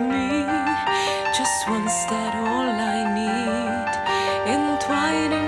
me. Just once that all I need, entwined.